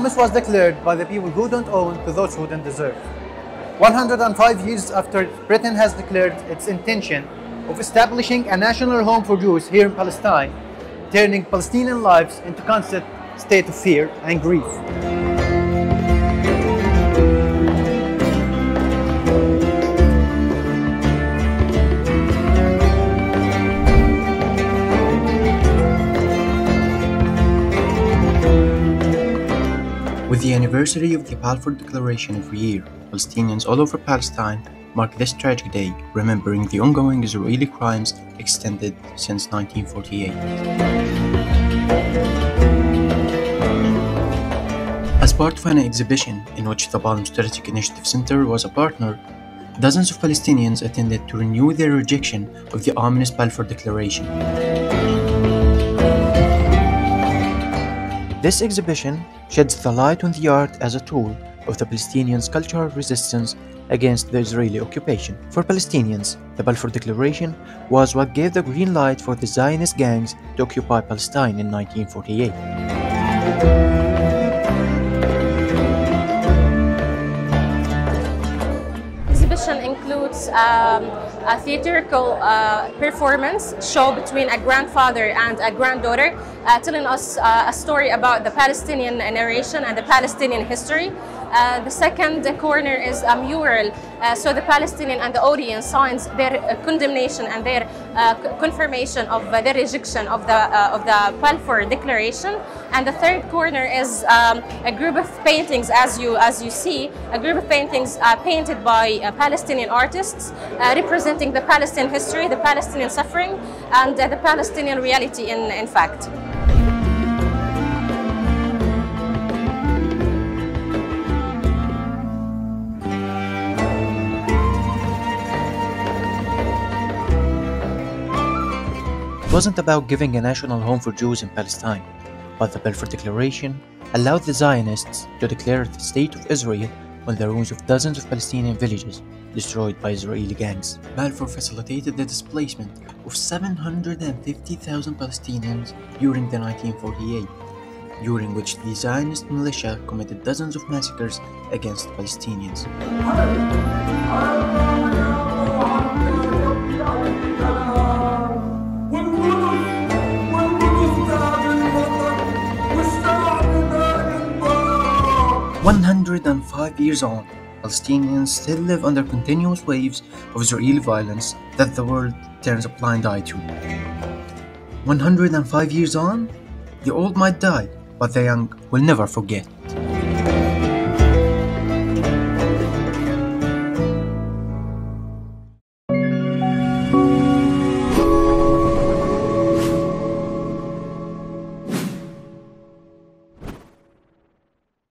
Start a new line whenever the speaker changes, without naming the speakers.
independence was declared by the people who don't own to those who don't deserve. 105 years after Britain has declared its intention of establishing a national home for Jews here in Palestine, turning Palestinian lives into constant state of fear and grief. With the anniversary of the Balfour Declaration every year, Palestinians all over Palestine mark this tragic day, remembering the ongoing Israeli crimes extended since 1948. As part of an exhibition in which the Palm Strategic Initiative Center was a partner, dozens of Palestinians attended to renew their rejection of the ominous Balfour Declaration. This exhibition sheds the light on the art as a tool of the Palestinians' cultural resistance against the Israeli occupation. For Palestinians, the Balfour Declaration was what gave the green light for the Zionist gangs to occupy Palestine in 1948.
Includes um, a theatrical uh, performance show between a grandfather and a granddaughter uh, telling us uh, a story about the Palestinian narration and the Palestinian history. Uh, the second corner is a mural, uh, so the Palestinian and the audience signs their uh, condemnation and their confirmation of their rejection of the of the Balfour Declaration. And the third corner is um, a group of paintings, as you as you see, a group of paintings painted by Palestinian artists representing the Palestinian history, the Palestinian suffering, and the Palestinian reality in, in fact. Wasn't about giving a national home for Jews in Palestine, but the Balfour Declaration allowed the Zionists to declare the State of Israel on the ruins of dozens of Palestinian villages destroyed by Israeli gangs. Balfour facilitated the displacement of 750,000 Palestinians during the 1948, during which the Zionist militia committed dozens of massacres against Palestinians. 105 years on, Palestinians still live under continuous waves of Israeli violence that the world turns a blind eye to. 105 years on, the old might die, but the young will never forget.